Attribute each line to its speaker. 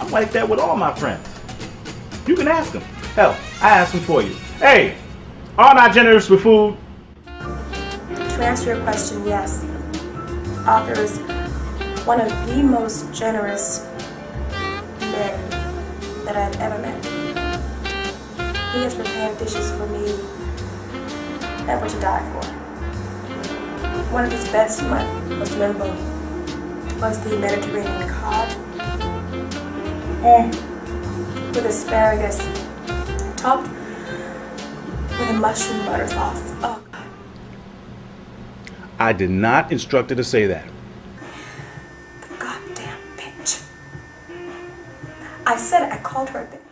Speaker 1: I'm like that with all my friends. You can ask them. Hell, I ask them for you. Hey, aren't I generous with food?
Speaker 2: To answer your question, yes. Arthur is one of the most generous men that I've ever met. He has prepared dishes for me never to die for. One of his best most memorable was the Mediterranean cod mm. with asparagus topped with a mushroom butter sauce. Oh,
Speaker 1: I did not instruct her to say that.
Speaker 2: The goddamn bitch. I said it. I called her a bitch.